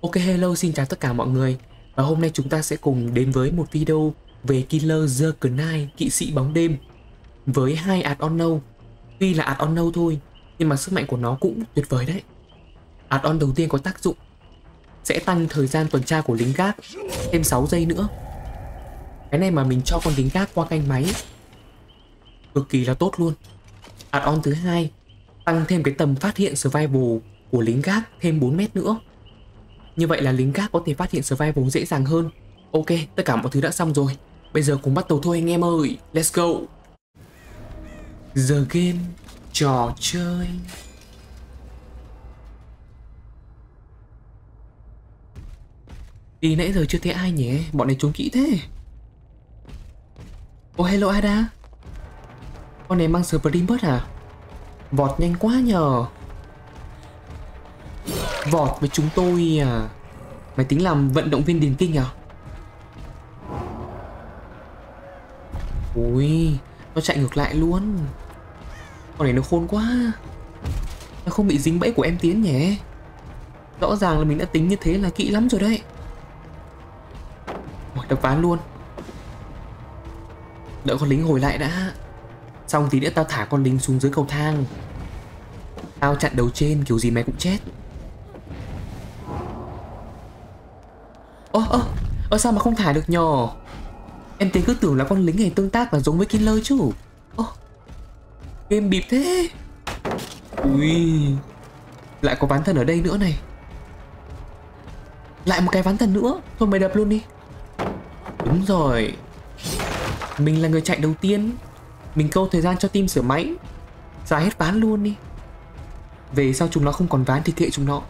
Ok hello xin chào tất cả mọi người. Và hôm nay chúng ta sẽ cùng đến với một video về Killer The Knight, kỵ sĩ bóng đêm Với hai add-on nâu. Tuy là add-on nâu thôi Nhưng mà sức mạnh của nó cũng tuyệt vời đấy. Add-on đầu tiên có tác dụng Sẽ tăng thời gian tuần tra của lính gác Thêm 6 giây nữa. Cái này mà mình cho con lính gác qua canh máy Cực kỳ là tốt luôn. Add-on thứ hai Tăng thêm cái tầm phát hiện survival của lính gác thêm 4 mét nữa như vậy là lính gác có thể phát hiện survival dễ dàng hơn. Ok, tất cả mọi thứ đã xong rồi. Bây giờ cùng bắt đầu thôi anh em ơi. Let's go. Giờ game Trò chơi. Đi nãy giờ chưa thấy ai nhỉ? Bọn này trốn kỹ thế. Oh hello Ada. Con này mang Supreme Bird à? Vọt nhanh quá nhờ. Vọt với chúng tôi à Mày tính làm vận động viên điền kinh à? Ui Nó chạy ngược lại luôn. Con này nó khôn quá. Nó không bị dính bẫy của em Tiến nhỉ? Rõ ràng là mình đã tính như thế là kỹ lắm rồi đấy. Ui đập ván luôn. Đợi con lính hồi lại đã. Xong tí nữa tao thả con lính xuống dưới cầu thang. Tao chặn đầu trên, kiểu gì mày cũng chết. Ơ ơ Ơ, sao mà không thả được nhờ? Em tính cứ tưởng là con lính này tương tác là giống với killer chứ. Ơ, Game bịp thế. Ui, Lại có ván thần ở đây nữa này. Lại một cái ván thần nữa. Thôi mày đập luôn đi. Đúng rồi. Mình là người chạy đầu tiên. Mình câu thời gian cho team sửa máy. Ra hết ván luôn đi. Về sau chúng nó không còn ván thì kệ chúng nó.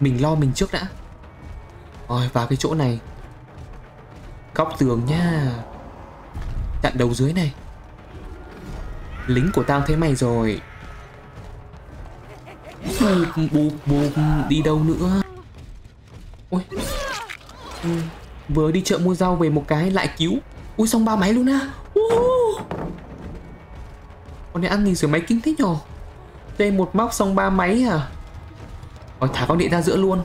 Mình lo mình trước đã rồi vào cái chỗ này. Góc tường nha Chặn đầu dưới này. Lính của tao thấy mày rồi. Bụp bụp bụp, Đi đâu nữa? Ôi. Ừ. Vừa đi chợ mua rau về một cái lại cứu. Ui, xong ba máy luôn á. Uhuh. Con này ăn gì sửa máy kinh thế nhỏ Đây một móc xong ba máy à? Rồi thả con điện ra giữa luôn.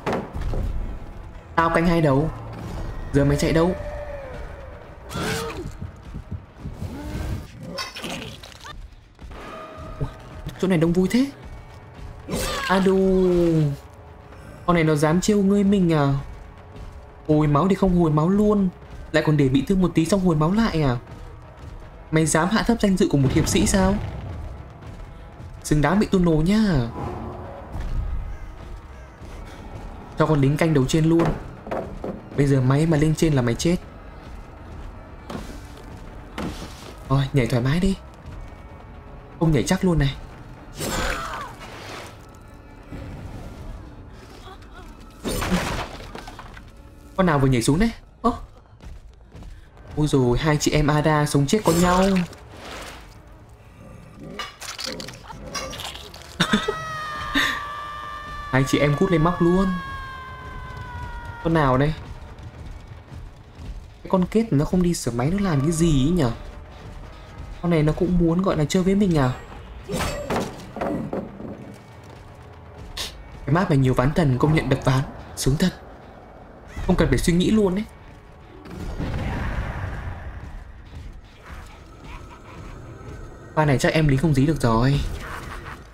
Tao canh hai đầu. Giờ mày chạy đâu? Chỗ này đông vui thế. Adu Con này nó dám trêu ngươi mình à? Hồi máu thì không hồi máu luôn. Lại còn để bị thương một tí xong hồi máu lại à? Mày dám hạ thấp danh dự của một hiệp sĩ sao? Xứng đáng bị tu nổ nha. Cho con lính canh đầu trên luôn. Bây giờ máy mà lên trên là mày chết. Thôi, nhảy thoải mái đi. Không nhảy chắc luôn này. Con nào vừa nhảy xuống đấy? Ơ. Ôi rồi hai chị em Ada sống chết có nhau. Hai chị em cút lên móc luôn. Con nào đây? Con kết nó không đi sửa máy nó làm cái gì ấy nhở? Con này nó cũng muốn gọi là chơi với mình à? Cái map này nhiều ván thần công nhận đập ván. Sướng thật. Không cần phải suy nghĩ luôn đấy. Ba này chắc em lính không dí được rồi.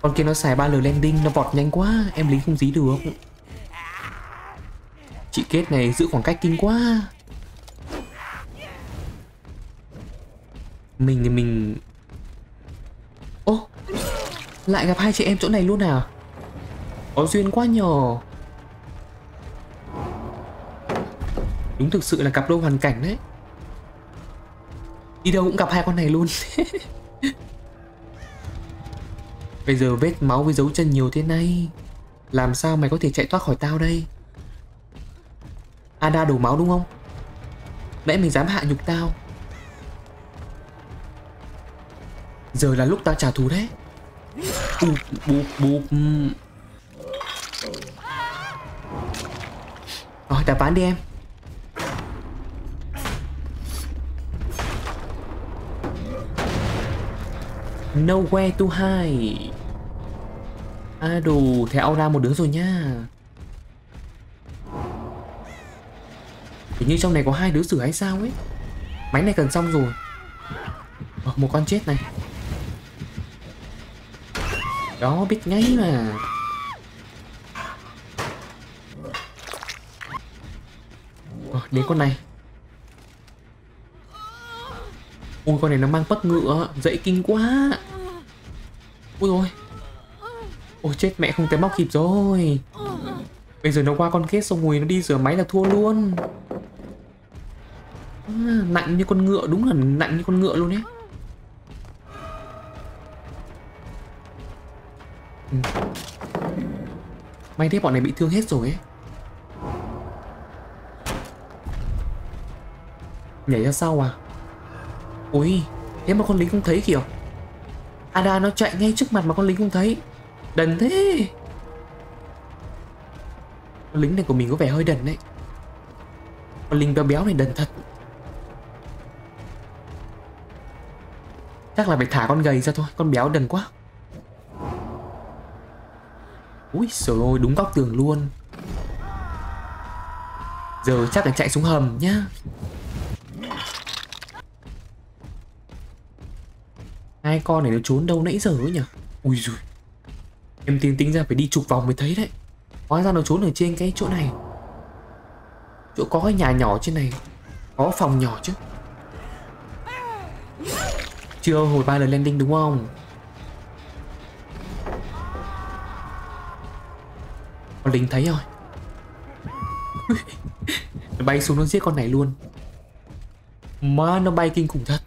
Con kia nó xài ba l landing, Nó vọt nhanh quá. Em lính không dí được. Chị kết này giữ khoảng cách kinh quá. Mình thì mình Ô Lại gặp hai chị em chỗ này luôn à? Có duyên quá nhỏ, Đúng thực sự là cặp đôi hoàn cảnh đấy. Đi đâu cũng gặp hai con này luôn. Bây giờ vết máu với dấu chân nhiều thế này Làm sao mày có thể chạy thoát khỏi tao đây? Ada đổ máu đúng không? Nãy mình dám hạ nhục tao. Giờ là lúc ta trả thù đấy. Bụp bụp bụp. Rồi đạp ván đi em. Nowhere to hide. À đủ Thế ra một đứa rồi nha. Hình như trong này có hai đứa sửa hay sao ấy. Máy này cần xong rồi. Ờ, Một con chết này đó biết ngay mà. Ờ, Đến con này. Ui con này nó mang bất ngựa Dậy kinh quá. Ui rồi. Ôi chết mẹ không tới móc kịp rồi. Bây giờ nó qua con kết xong rồi nó đi rửa máy là thua luôn. À, Nặng như con ngựa đúng là nặng như con ngựa luôn đấy May thế bọn này bị thương hết rồi ấy. Nhảy ra sau à? Ui Thế mà con lính không thấy kìa. Ada nó chạy ngay trước mặt mà con lính không thấy. Đần thế. Con lính này của mình có vẻ hơi đần đấy. Con lính béo béo này đần thật. Chắc là phải thả con gầy ra thôi, Con béo đần quá. Úi trời ơi, đúng góc tường luôn. Giờ chắc là chạy xuống hầm nhá. Hai con này nó trốn đâu nãy giờ ấy nhỉ? Ui rồi Em tính tính ra phải đi chục vòng mới thấy đấy. Hóa ra nó trốn ở trên cái chỗ này. Chỗ có cái nhà nhỏ trên này. Có phòng nhỏ chứ. Chưa, hồi ba lần landing đúng không? Bình thấy rồi. Nó bay xuống nó giết con này luôn. Má nó bay kinh khủng thật.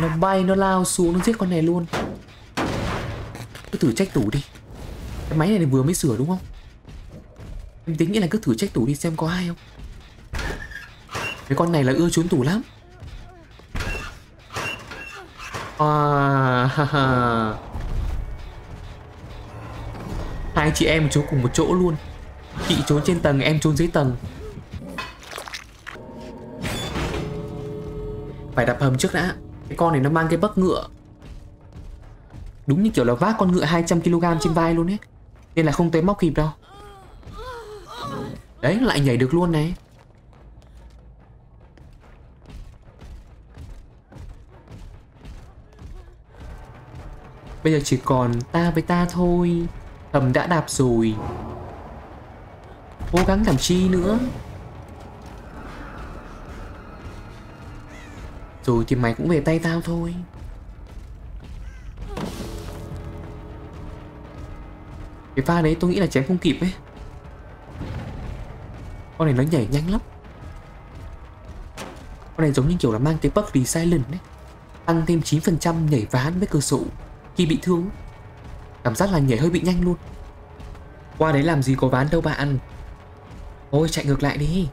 Nó bay nó lao xuống nó giết con này luôn. Cứ thử trách tủ đi. Cái máy này vừa mới sửa đúng không? Em tính nghĩ là cứ thử trách tủ đi xem có ai không. Cái con này là ưa trốn tủ lắm. À, ha, ha. Hai chị em trốn cùng một chỗ luôn. Chị trốn trên tầng, em trốn dưới tầng. Phải đập hầm trước đã. Cái con này nó mang cái bấc ngựa. Đúng như kiểu là vác con ngựa 200kg trên vai luôn ấy. Nên là không tới móc kịp đâu. Đấy, lại nhảy được luôn này. Bây giờ chỉ còn ta với ta thôi. Hầm đã đạp rồi. Cố gắng làm chi nữa? Rồi thì mày cũng về tay tao thôi. Cái pha đấy tôi nghĩ là chém không kịp ấy. Con này nó nhảy nhanh lắm. Con này giống như kiểu là mang cái perk Resilient ấy. Tăng thêm 9% nhảy ván với cơ sổ Khi bị thương. Cảm giác là nhảy hơi bị nhanh luôn. Qua đấy làm gì có ván đâu bạn. Thôi chạy ngược lại đi.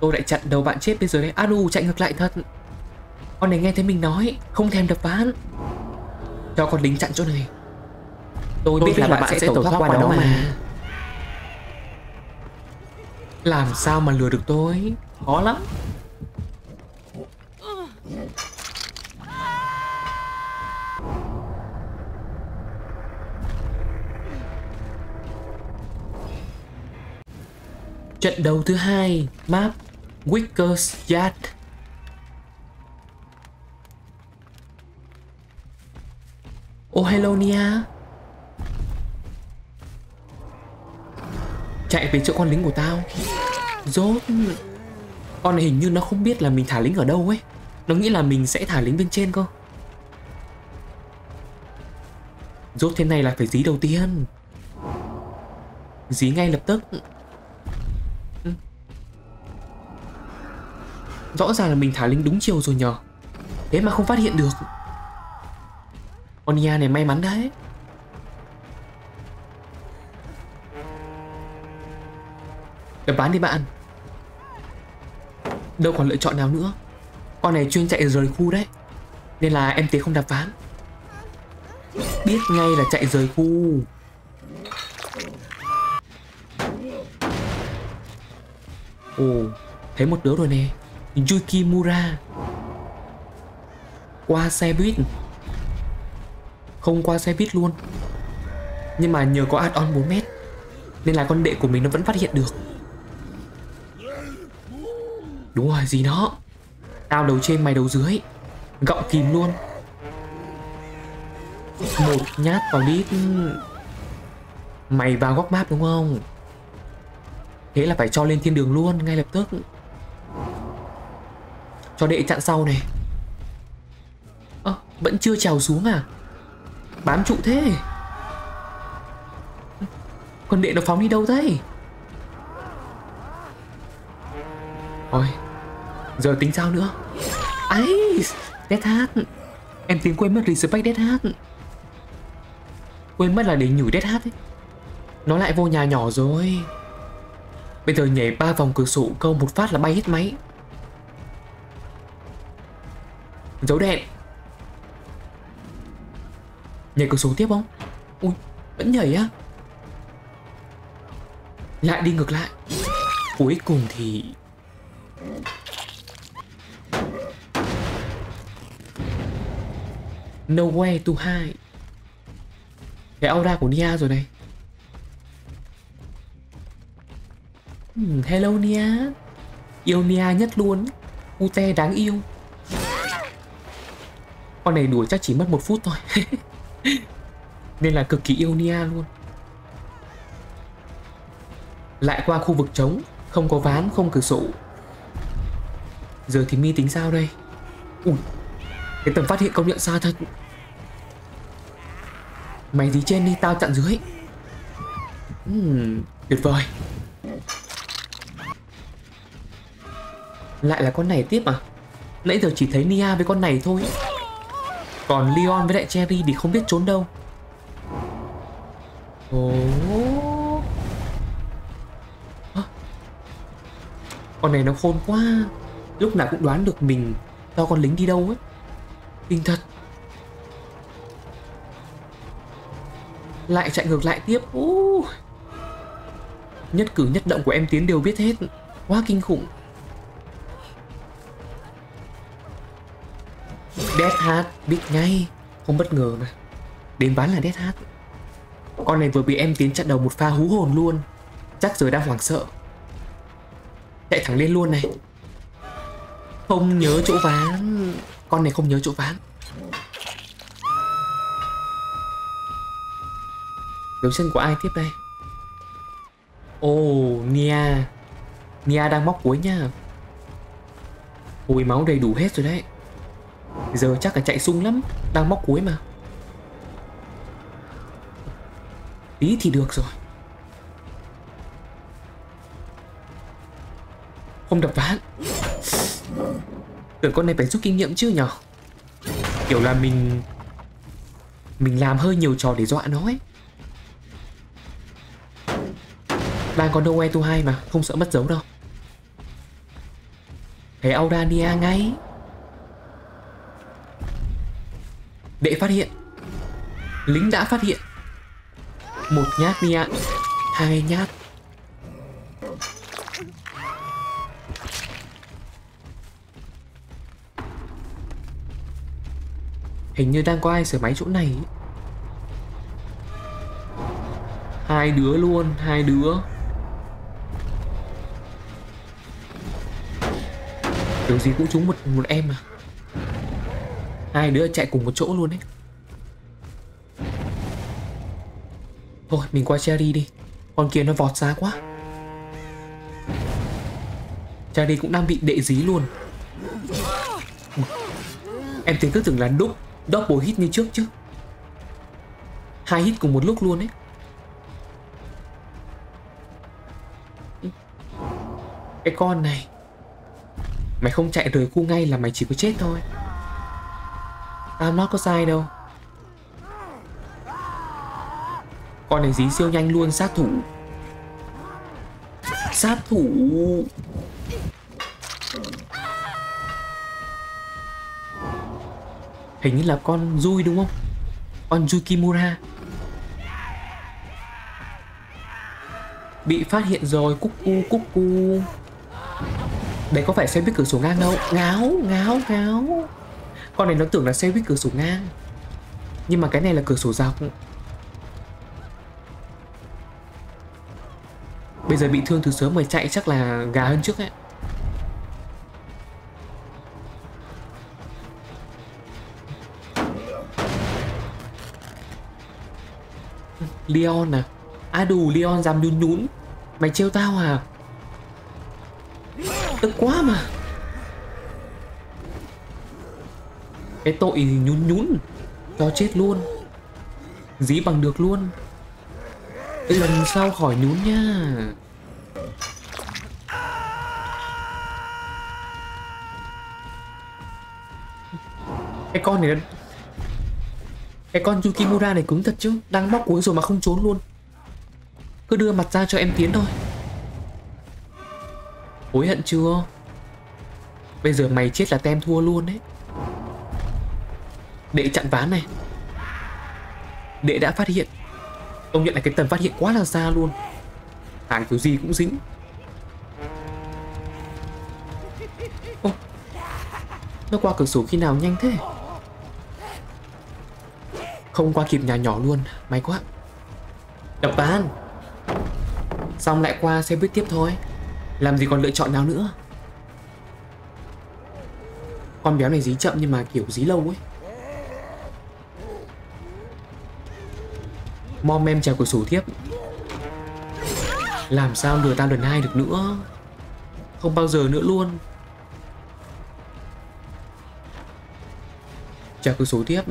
Tôi lại chặn đầu bạn chết bây giờ đấy. Anu chạy ngược lại thật. Con này nghe thấy mình nói Không thèm đập ván. Cho con lính chặn chỗ này. Tôi, tôi biết, biết là, là bạn, sẽ tẩu thoát qua đó mà. mà. Làm sao mà lừa được tôi? Khó lắm Trận đấu thứ hai, Map Wicker's Yard. Oh hello, Nia. Chạy về chỗ con lính của tao. Rốt. Con này hình như nó không biết là mình thả lính ở đâu ấy. Nó nghĩ là mình sẽ thả lính bên trên cơ. Rốt thế này là phải dí đầu tiên. Dí ngay lập tức. Rõ ràng là mình thả lính đúng chiều rồi nhờ. Thế mà không phát hiện được. Onia này may mắn đấy. Đập bán đi bạn. Đâu còn lựa chọn nào nữa. Con này chuyên chạy rời khu đấy. Nên là em tế không đập ván Biết ngay là chạy rời khu. Ồ, Thấy một đứa rồi nè. Yukimura. Qua xe buýt. Không qua xe buýt luôn. Nhưng mà nhờ có add-on 4 mét, Nên là con đệ của mình nó vẫn phát hiện được. Đúng rồi, gì đó. Tao đầu trên, mày đầu dưới. Gọng kìm luôn. Một nhát vào đít. Mày vào góc map đúng không? Thế là phải cho lên thiên đường luôn, Ngay lập tức. Cho đệ chặn sau này. Ơ à, vẫn chưa trèo xuống à? Bám trụ thế. Con đệ nó phóng đi đâu thế? Ôi Giờ tính sao nữa? Ấy Death Hat Em tính quên mất respect Death Hat Quên mất là để nhủ Death Hat ấy. Nó lại vô nhà nhỏ rồi. Bây giờ nhảy ba vòng cửa sổ câu một phát là bay hết máy. Dấu đèn. Nhảy cửa sổ tiếp không? Ui vẫn nhảy á. Lại đi ngược lại. Cuối cùng thì Nowhere to hide. Cái aura của Nia rồi này. Hmm, Hello Nia. Yêu Nia nhất luôn. Ute đáng yêu. Con này đuổi chắc chỉ mất một phút thôi. Nên là cực kỳ yêu Nia luôn. Lại qua khu vực trống Không có ván, không cửa sổ. Giờ thì mi tính sao đây? Ui Cái tầm phát hiện công nhận xa thật. Mày gì trên đi tao chặn dưới. Uhm, Tuyệt vời. Lại là con này tiếp à? Nãy giờ chỉ thấy Nia với con này thôi. Còn Leon với lại Cherry thì không biết trốn đâu. Ồ. Con này nó khôn quá. Lúc nào cũng đoán được mình cho con lính đi đâu ấy. Kinh thật. Lại chạy ngược lại tiếp. Uh. Nhất cử nhất động của em Tiến đều biết hết. Quá kinh khủng. Death Hat biết ngay. Không bất ngờ mà. Đến bán là Death Hat Con này vừa bị em Tiến chặn đầu một pha hú hồn luôn. Chắc rồi đang hoảng sợ. Chạy thẳng lên luôn này. Không nhớ chỗ ván. Con này không nhớ chỗ ván. Dấu chân của ai tiếp đây? Ồ oh, Nia. Nia đang móc cuối nha. Hồi máu đầy đủ hết rồi đấy. Giờ chắc là chạy sung lắm, Đang móc cuối mà. Tí thì được rồi. Không đập ván Tưởng con này phải rút kinh nghiệm chứ nhở? Kiểu là mình Mình làm hơi nhiều trò để dọa nó ấy. Đang có nowhere to hai mà, Không sợ mất dấu đâu. Thấy Aurania ngay. Đệ phát hiện. Lính đã phát hiện. Một nhát Nia Hai nhát. Hình như đang có ai sửa máy chỗ này Hai đứa luôn, Hai đứa. Kiểu gì cũng trúng một một em mà Hai đứa chạy cùng một chỗ luôn đấy. Thôi, mình qua Cherry đi. Con kia nó vọt xa quá. Cherry cũng đang bị đệ dí luôn. Em tính cứ tưởng là đúc, Double hit như trước chứ. Hai hit cùng một lúc luôn đấy. Cái con này, Mày không chạy rời khu ngay là mày chỉ có chết thôi. Tao nó có sai đâu. Con này dí siêu nhanh luôn, sát thủ. Sát thủ. Hình như là con Rui đúng không? Con rui Kimura. Bị phát hiện rồi, Cúc cu cúc cu. Đấy có phải xe buýt cửa sổ ngang đâu? Ngáo ngáo ngáo. Con này nó tưởng là xe buýt cửa sổ ngang. Nhưng mà cái này là cửa sổ dọc. Bây giờ bị thương từ sớm mà chạy chắc là gà hơn trước ấy. Leon à? À đủ Leon dám nhún nhún. Mày trêu tao à? Tức quá mà. Cái tội nhún nhún. Cho chết luôn. Dí bằng được luôn. Cái Lần sau khỏi nhún nha. Cái con này Cái con Yukimura này cứng thật chứ. Đang bóc cuối rồi mà không trốn luôn. Cứ đưa mặt ra cho em tiến thôi. Hối hận chưa? Bây giờ mày chết là tem thua luôn đấy. Đệ chặn ván này. Đệ đã phát hiện. Công nhận là cái tầm phát hiện quá là xa luôn. Hàng kiểu gì cũng dính. Ô, Nó qua cửa sổ khi nào nhanh thế? Không qua kịp nhà nhỏ luôn. May quá. Đập ván. Xong lại qua xe buýt tiếp thôi. Làm gì còn lựa chọn nào nữa? Con béo này dí chậm nhưng mà kiểu dí lâu ấy. Mom em trèo của sủ tiếp. Làm sao lừa tao lần hai được nữa? Không bao giờ nữa luôn. Trèo của sủ tiếp.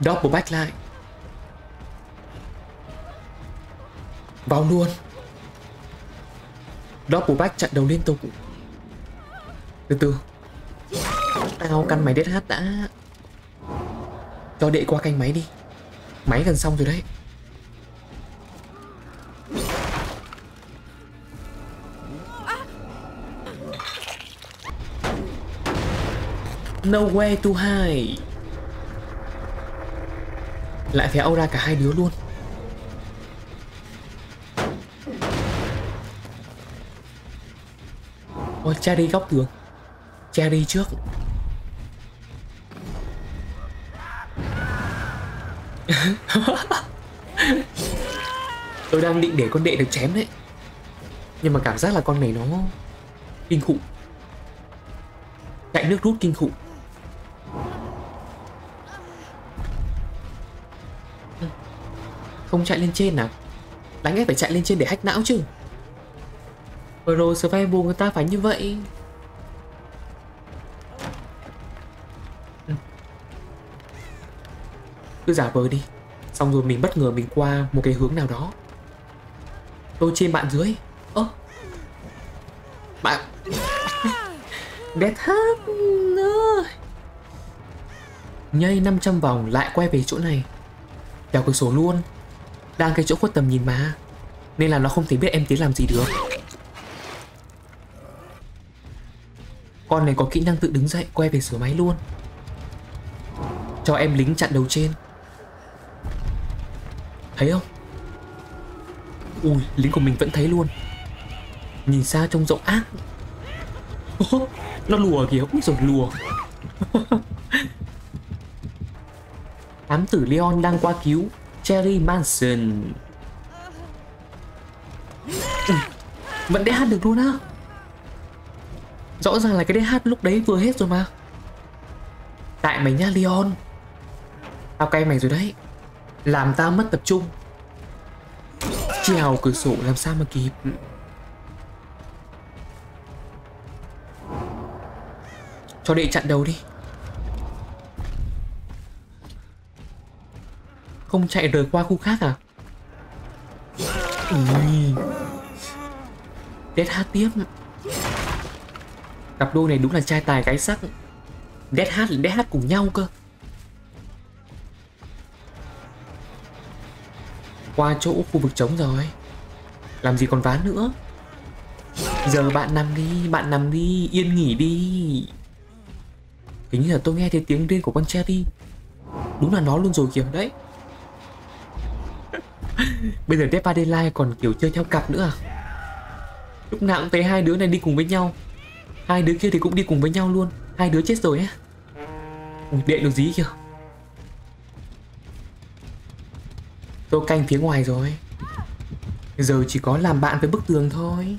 Double back lại. Vào luôn. Double back chặn đầu liên tục. Từ từ. Tao căn mày DH đã. Cho đệ qua canh máy đi. Máy gần xong rồi đấy. Nowhere to hide Lại phải aura cả hai đứa luôn. Ôi, Cherry góc tường. Cherry trước. Tôi đang định để con đệ được chém đấy. Nhưng mà cảm giác là con này nó Kinh khủng. Chạy nước rút kinh khủng. Không chạy lên trên nào Đáng lẽ phải chạy lên trên để hack não chứ. Pro survival người ta phải như vậy. Cứ giả vờ đi. Xong rồi mình bất ngờ mình qua một cái hướng nào đó. Tôi trên bạn dưới. Ơ. Bạn. Death Hub Nhây 500 vòng lại quay về chỗ này. Đèo cửa sổ luôn. Đang cái chỗ khuất tầm nhìn mà. Nên là nó không thể biết em tiến làm gì được. Con này có kỹ năng tự đứng dậy, Quay về sửa máy luôn. Cho em lính chặn đầu trên. Thấy không? Ui, lính của mình vẫn thấy luôn. Nhìn xa trông rộng ác. Nó lùa kìa. Úi rồi lùa. Thám tử Leon đang qua cứu Cherry Manson. Ừ, vẫn DH được luôn á. Rõ ràng là cái DH lúc đấy vừa hết rồi mà. Tại mày nha Leon. Tao cay mày rồi đấy làm ta mất tập trung. Trèo cửa sổ làm sao mà kịp? Cho đệ chặn đầu đi. Không chạy rời qua khu khác à? Ui. Dead hát tiếp Cặp đôi này đúng là trai tài gái sắc. Dead hát là Dead hát cùng nhau cơ. Qua chỗ khu vực trống rồi. Làm gì còn ván nữa? Giờ bạn nằm đi, Bạn nằm đi, Yên nghỉ đi. Hình như là tôi nghe thấy tiếng rên của con Cherry. Đúng là nó luôn rồi kìa, Đấy. Bây giờ Dead by Daylight còn kiểu chơi theo cặp nữa à? Lúc nào cũng thấy hai đứa này đi cùng với nhau. Hai đứa kia thì cũng đi cùng với nhau luôn. Hai đứa chết rồi á. Đệ được gì kìa. Tôi canh phía ngoài rồi. Giờ chỉ có làm bạn với bức tường thôi.